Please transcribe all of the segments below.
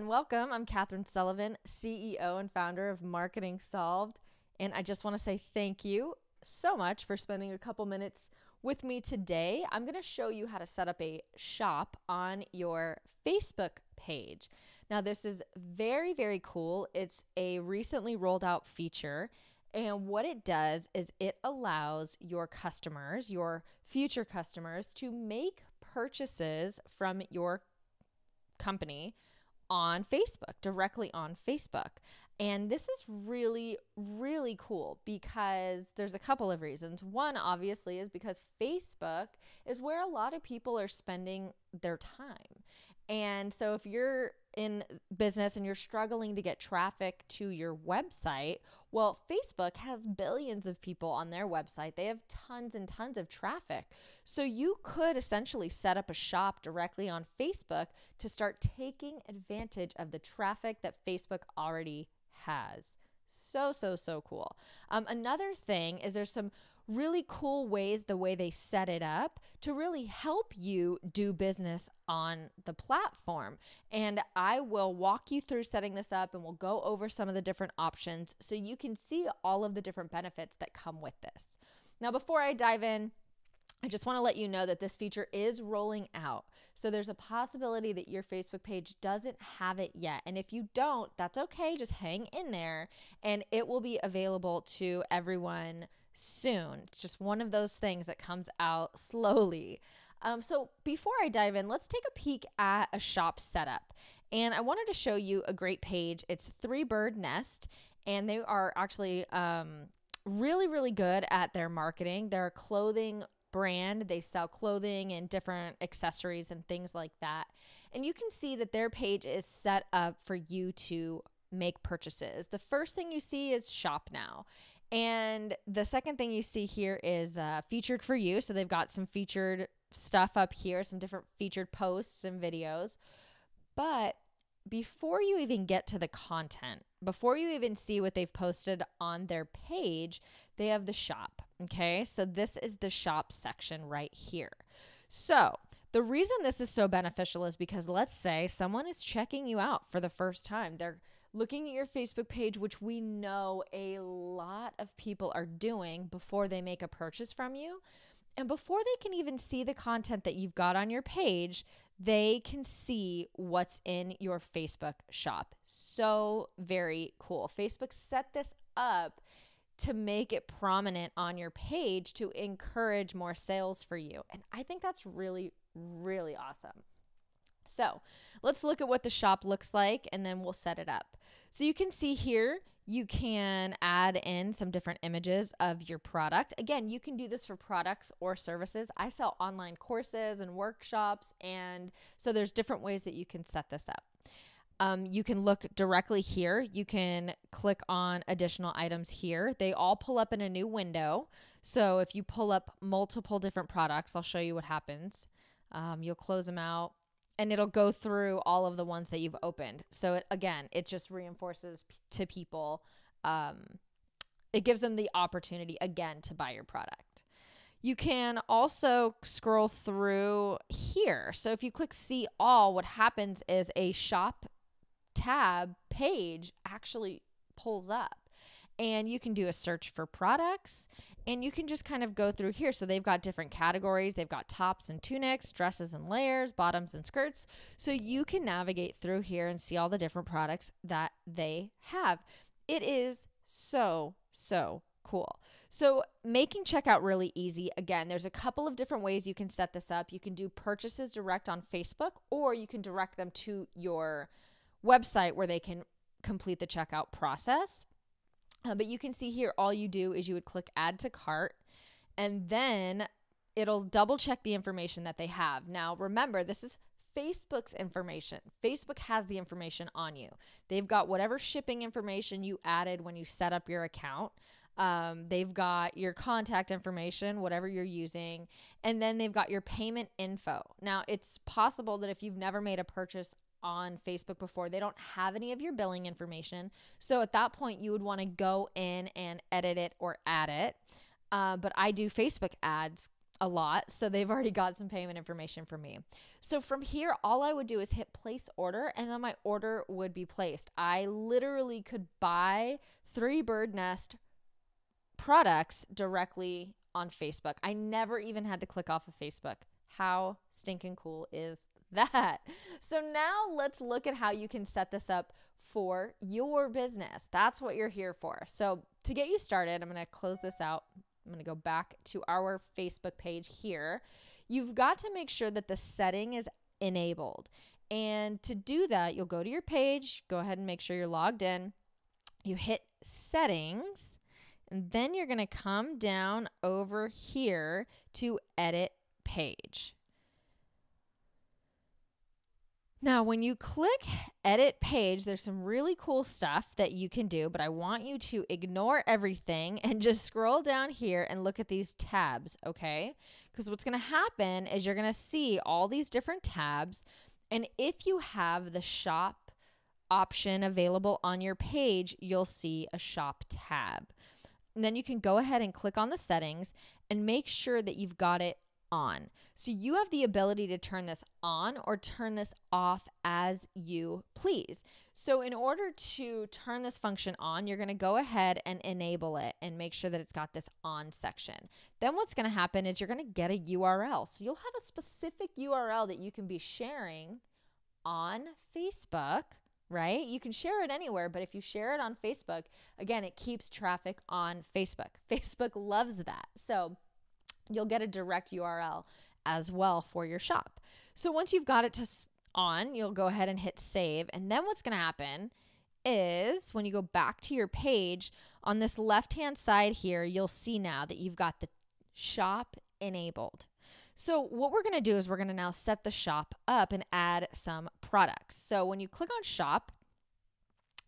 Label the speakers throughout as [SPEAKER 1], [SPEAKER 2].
[SPEAKER 1] And welcome. I'm Katherine Sullivan, CEO and founder of Marketing Solved. And I just want to say thank you so much for spending a couple minutes with me today. I'm going to show you how to set up a shop on your Facebook page. Now, this is very, very cool. It's a recently rolled out feature. And what it does is it allows your customers, your future customers, to make purchases from your company on Facebook, directly on Facebook. And this is really, really cool because there's a couple of reasons. One, obviously, is because Facebook is where a lot of people are spending their time. And so if you're in business and you're struggling to get traffic to your website, well, Facebook has billions of people on their website. They have tons and tons of traffic. So you could essentially set up a shop directly on Facebook to start taking advantage of the traffic that Facebook already has. So, so, so cool. Um, another thing is there's some really cool ways the way they set it up to really help you do business on the platform. And I will walk you through setting this up and we'll go over some of the different options so you can see all of the different benefits that come with this. Now, before I dive in, I just want to let you know that this feature is rolling out. So there's a possibility that your Facebook page doesn't have it yet. And if you don't, that's okay. Just hang in there and it will be available to everyone soon. It's just one of those things that comes out slowly. Um, so before I dive in, let's take a peek at a shop setup. And I wanted to show you a great page. It's Three Bird Nest, and they are actually um, really, really good at their marketing. They're a clothing brand. They sell clothing and different accessories and things like that. And you can see that their page is set up for you to make purchases. The first thing you see is shop now. And the second thing you see here is uh, featured for you. So they've got some featured stuff up here, some different featured posts and videos. But before you even get to the content, before you even see what they've posted on their page, they have the shop. Okay. So this is the shop section right here. So the reason this is so beneficial is because let's say someone is checking you out for the first time. They're looking at your Facebook page, which we know a lot of people are doing before they make a purchase from you. And before they can even see the content that you've got on your page, they can see what's in your Facebook shop. So very cool. Facebook set this up to make it prominent on your page to encourage more sales for you. And I think that's really, really awesome. So let's look at what the shop looks like and then we'll set it up. So you can see here, you can add in some different images of your product. Again, you can do this for products or services. I sell online courses and workshops, and so there's different ways that you can set this up. Um, you can look directly here. You can click on additional items here. They all pull up in a new window. So if you pull up multiple different products, I'll show you what happens. Um, you'll close them out and it'll go through all of the ones that you've opened. So it, again, it just reinforces p- to people. Um, it gives them the opportunity again to buy your product. You can also scroll through here. So if you click see all, what happens is a shop tab page actually pulls up and you can do a search for products and you can just kind of go through here. So they've got different categories. They've got tops and tunics, dresses and layers, bottoms and skirts. So you can navigate through here and see all the different products that they have. It is so, so cool. So, making checkout really easy. Again, there's a couple of different ways you can set this up. You can do purchases direct on Facebook, or you can direct them to your website where they can complete the checkout process. Uh, but you can see here, all you do is you would click add to cart and then it'll double check the information that they have. Now, remember, this is Facebook's information. Facebook has the information on you. They've got whatever shipping information you added when you set up your account. Um, they've got your contact information, whatever you're using, and then they've got your payment info. Now, it's possible that if you've never made a purchase on Facebook before, they don't have any of your billing information. So at that point, you would want to go in and edit it or add it. Uh, but I do Facebook ads a lot. So they've already got some payment information for me. So from here, all I would do is hit place order and then my order would be placed. I literally could buy three bird nest products directly on Facebook. I never even had to click off of Facebook. How stinking cool is that? So now let's look at how you can set this up for your business. That's what you're here for. So to get you started, I'm going to close this out. I'm going to go back to our Facebook page here. You've got to make sure that the setting is enabled. And to do that, you'll go to your page, go ahead and make sure you're logged in. You hit settings, and then you're going to come down over here to edit page. Now, when you click edit page, there's some really cool stuff that you can do, but I want you to ignore everything and just scroll down here and look at these tabs, okay? Because what's going to happen is you're going to see all these different tabs. And if you have the shop option available on your page, you'll see a shop tab. And then you can go ahead and click on the settings and make sure that you've got it on. So you have the ability to turn this on or turn this off as you please. So in order to turn this function on, you're going to go ahead and enable it and make sure that it's got this on section. Then what's going to happen is you're going to get a URL. So you'll have a specific URL that you can be sharing on Facebook right? You can share it anywhere, but if you share it on Facebook, again, it keeps traffic on Facebook. Facebook loves that. So you'll get a direct URL as well for your shop. So once you've got it to on, you'll go ahead and hit save. And then what's going to happen is when you go back to your page on this left hand side here, you'll see now that you've got the shop enabled. So what we're going to do is we're going to now set the shop up and add some products. So when you click on shop,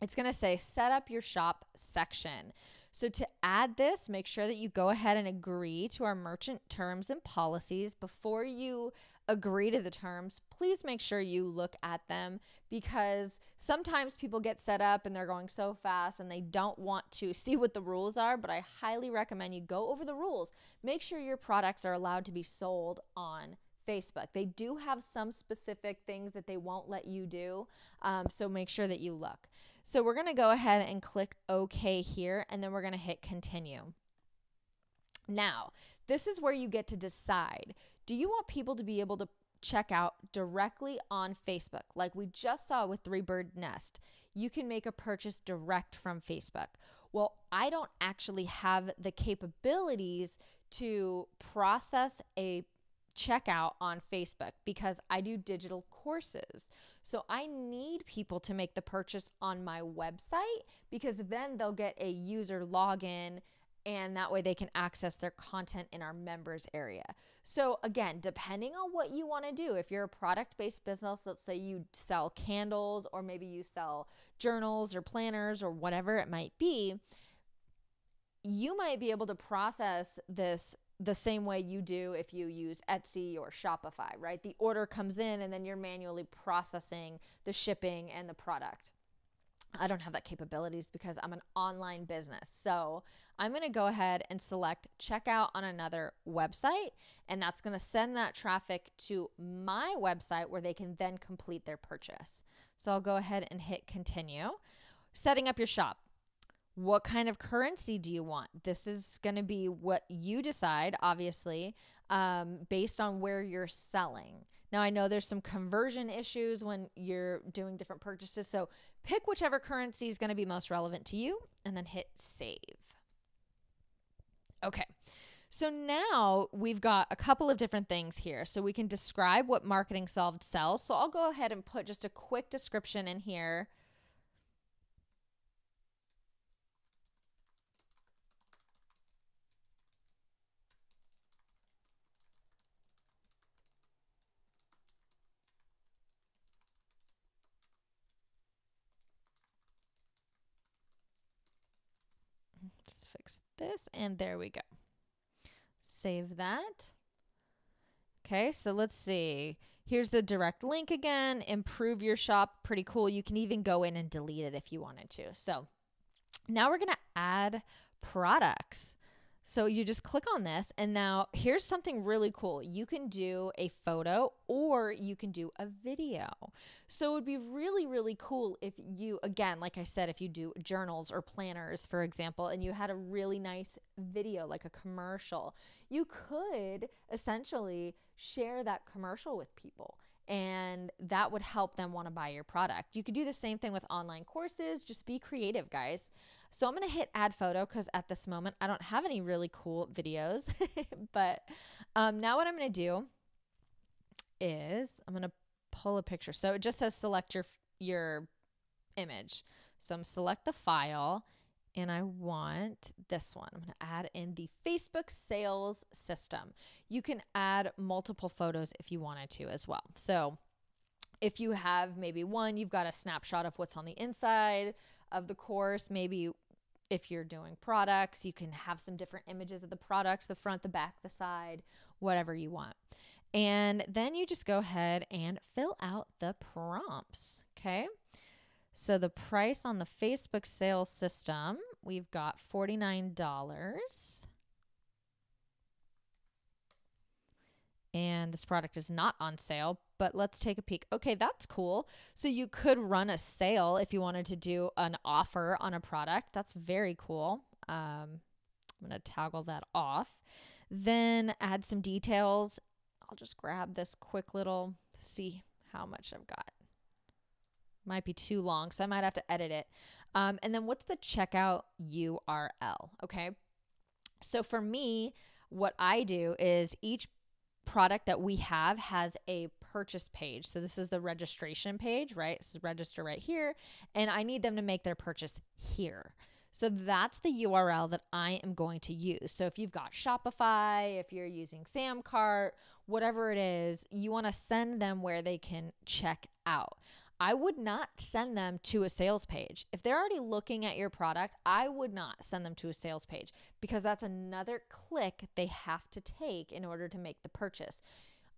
[SPEAKER 1] it's going to say set up your shop section. So to add this, make sure that you go ahead and agree to our merchant terms and policies before you agree to the terms. Please make sure you look at them because sometimes people get set up and they're going so fast and they don't want to see what the rules are, but I highly recommend you go over the rules. Make sure your products are allowed to be sold on Facebook. They do have some specific things that they won't let you do, um, so make sure that you look. So we're going to go ahead and click OK here, and then we're going to hit continue. Now, this is where you get to decide do you want people to be able to check out directly on Facebook? Like we just saw with Three Bird Nest, you can make a purchase direct from Facebook. Well, I don't actually have the capabilities to process a checkout on Facebook because I do digital courses. So I need people to make the purchase on my website because then they'll get a user login and that way they can access their content in our members area. So again, depending on what you want to do, if you're a product-based business, let's say you sell candles or maybe you sell journals or planners or whatever it might be, you might be able to process this the same way you do if you use Etsy or Shopify, right? The order comes in and then you're manually processing the shipping and the product. I don't have that capabilities because I'm an online business. So I'm going to go ahead and select checkout on another website, and that's going to send that traffic to my website where they can then complete their purchase. So I'll go ahead and hit continue. Setting up your shop. What kind of currency do you want? This is going to be what you decide, obviously, um, based on where you're selling. Now, I know there's some conversion issues when you're doing different purchases. So pick whichever currency is going to be most relevant to you and then hit save. Okay. So now we've got a couple of different things here. So we can describe what Marketing Solved sells. So I'll go ahead and put just a quick description in here this, and there we go. Save that. Okay, so let's see. Here's the direct link again. Improve your shop. Pretty cool. You can even go in and delete it if you wanted to. So now we're going to add products. So you just click on this, and now here's something really cool. You can do a photo or you can do a video. So it would be really, really cool if you, again, like I said, if you do journals or planners, for example, and you had a really nice video, like a commercial, you could essentially share that commercial with people and that would help them want to buy your product. You could do the same thing with online courses. Just be creative, guys. So I'm going to hit add photo because at this moment I don't have any really cool videos. but um, now what I'm going to do is I'm going to pull a picture. So it just says select your your image. So I'm select the file and I want this one. I'm going to add in the Facebook sales system. You can add multiple photos if you wanted to as well. So if you have maybe one, you've got a snapshot of what's on the inside of the course. Maybe if you're doing products, you can have some different images of the products the front, the back, the side, whatever you want. And then you just go ahead and fill out the prompts. Okay. So the price on the Facebook sales system, we've got $49. And this product is not on sale, but let's take a peek. Okay, that's cool. So you could run a sale if you wanted to do an offer on a product. That's very cool. Um, I'm going to toggle that off. Then add some details. I'll just grab this quick little, see how much I've got might be too long, so I might have to edit it. Um, and then what's the checkout URL? Okay. So for me, what I do is each product that we have has a purchase page. So this is the registration page, right? This is register right here. And I need them to make their purchase here. So that's the URL that I am going to use. So if you've got Shopify, if you're using Samcart, whatever it is, you want to send them where they can check out. I would not send them to a sales page. If they're already looking at your product, I would not send them to a sales page because that's another click they have to take in order to make the purchase.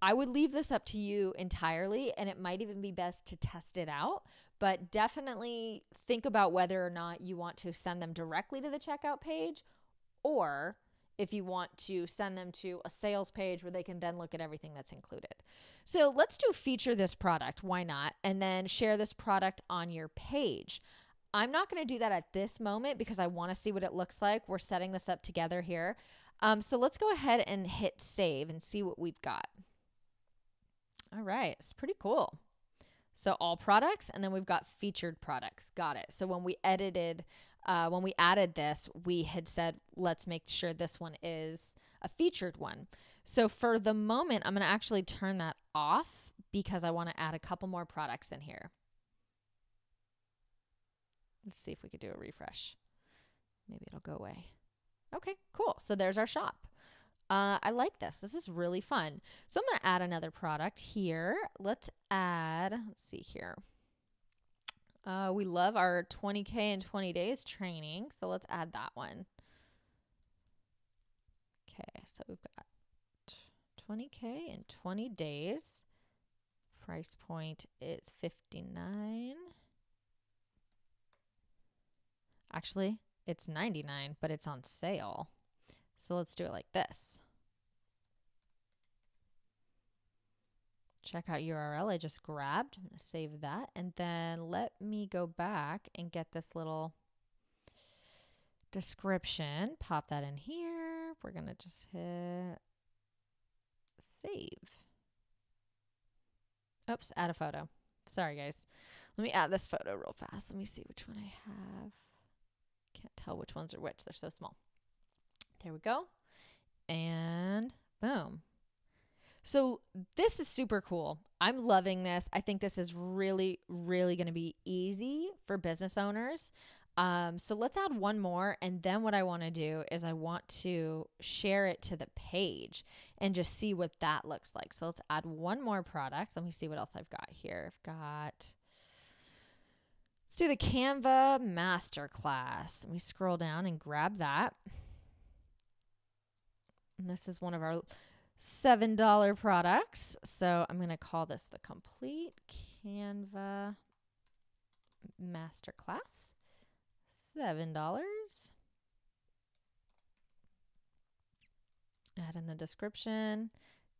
[SPEAKER 1] I would leave this up to you entirely, and it might even be best to test it out. But definitely think about whether or not you want to send them directly to the checkout page or if you want to send them to a sales page where they can then look at everything that's included. So let's do feature this product. Why not? And then share this product on your page. I'm not going to do that at this moment because I want to see what it looks like. We're setting this up together here. Um, so let's go ahead and hit save and see what we've got. All right, it's pretty cool. So all products, and then we've got featured products. Got it. So when we edited uh, when we added this, we had said, let's make sure this one is a featured one. So for the moment, I'm going to actually turn that off because I want to add a couple more products in here. Let's see if we could do a refresh. Maybe it'll go away. Okay, cool. So there's our shop. Uh, I like this. This is really fun. So I'm going to add another product here. Let's add, let's see here. Uh, we love our 20K in 20 days training. So let's add that one. Okay, so we've got 20K in 20 days. Price point is 59. Actually, it's 99, but it's on sale. So let's do it like this. checkout URL I just grabbed. I'm to save that. And then let me go back and get this little description. Pop that in here. We're going to just hit save. Oops, add a photo. Sorry, guys. Let me add this photo real fast. Let me see which one I have. Can't tell which ones are which. They're so small. There we go. And boom. So this is super cool. I'm loving this. I think this is really, really going to be easy for business owners. Um, so let's add one more. And then what I want to do is I want to share it to the page and just see what that looks like. So let's add one more product. Let me see what else I've got here. I've got, let's do the Canva Masterclass. Let me scroll down and grab that. And this is one of our $7 products. So I'm going to call this the Complete Canva Masterclass. $7. add in the description,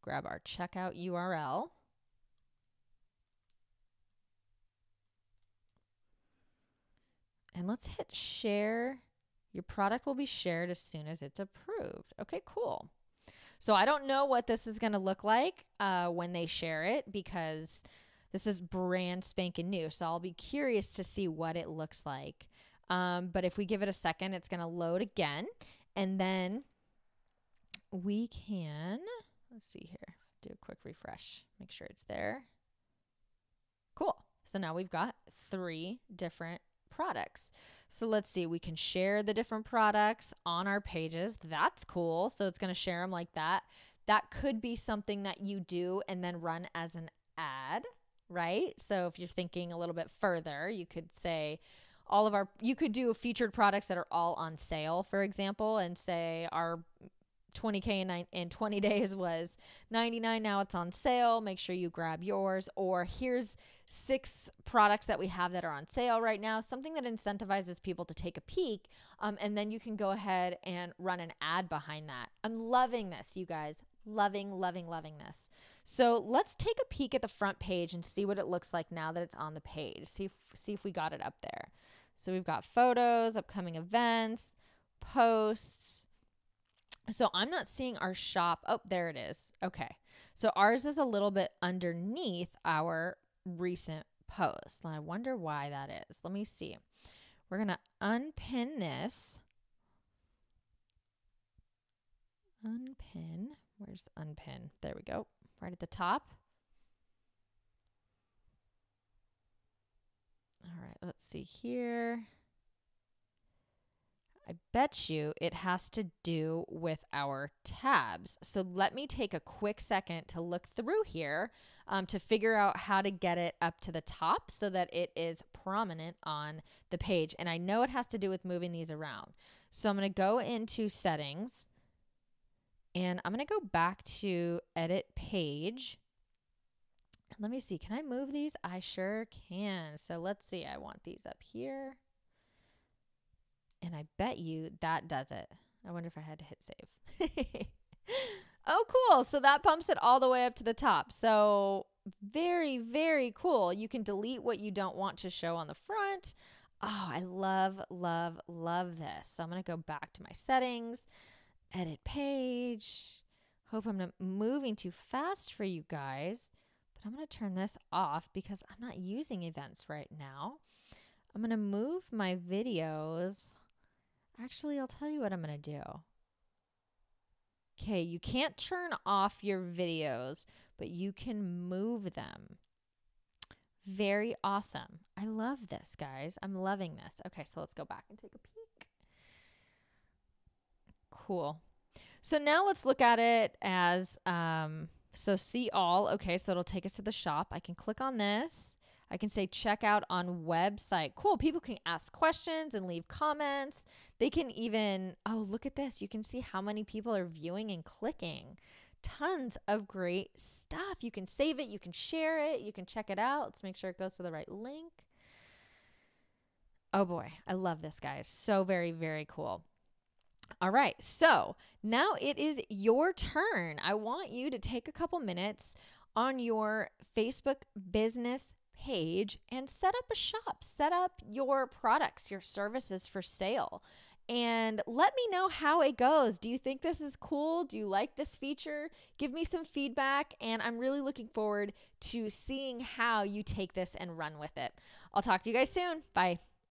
[SPEAKER 1] grab our checkout URL. And let's hit share. Your product will be shared as soon as it's approved. Okay, cool. So I don't know what this is going to look like uh, when they share it because this is brand spanking new. So I'll be curious to see what it looks like. Um, but if we give it a second, it's going to load again. And then we can, let's see here, do a quick refresh, make sure it's there. Cool. So now we've got three different products. So let's see, we can share the different products on our pages. That's cool. So it's going to share them like that. That could be something that you do and then run as an ad, right? So if you're thinking a little bit further, you could say, all of our you could do featured products that are all on sale for example and say our 20k in, in 20 days was 99 now it's on sale. Make sure you grab yours. Or here's six products that we have that are on sale right now. Something that incentivizes people to take a peek um, and then you can go ahead and run an ad behind that. I'm loving this you guys. Loving loving loving this. So let's take a peek at the front page and see what it looks like now that it's on the page. See if, see if we got it up there. So we've got photos upcoming events posts so I'm not seeing our shop. Oh, there it is. Okay. So ours is a little bit underneath our recent post. I wonder why that is. Let me see. We're going to unpin this. Unpin. Where's the unpin? There we go. Right at the top. All right, let's see here. I bet you it has to do with our tabs. So let me take a quick second to look through here um, to figure out how to get it up to the top so that it is prominent on the page. And I know it has to do with moving these around. So I'm going to go into settings and I'm going to go back to edit page. Let me see. Can I move these? I sure can. So let's see. I want these up here. And I bet you that does it. I wonder if I had to hit save. oh, cool. So that pumps it all the way up to the top. So very, very cool. You can delete what you don't want to show on the front. Oh, I love, love, love this. So I'm going to go back to my settings, edit page. Hope I'm not moving too fast for you guys, but I'm going to turn this off because I'm not using events right now. I'm going to move my videos Actually, I'll tell you what I'm going to do. Okay, you can't turn off your videos, but you can move them. Very awesome. I love this, guys. I'm loving this. Okay, so let's go back and take a peek. Cool. So now let's look at it as um, so see all. Okay, so it'll take us to the shop. I can click on this. I can say check out on website. Cool. People can ask questions and leave comments. They can even, oh, look at this. You can see how many people are viewing and clicking. Tons of great stuff. You can save it, you can share it, you can check it out. Let's make sure it goes to the right link. Oh boy, I love this, guys. So very, very cool. All right, so now it is your turn. I want you to take a couple minutes on your Facebook business page and set up a shop, set up your products, your services for sale. And let me know how it goes. Do you think this is cool? Do you like this feature? Give me some feedback, and I'm really looking forward to seeing how you take this and run with it. I'll talk to you guys soon. Bye.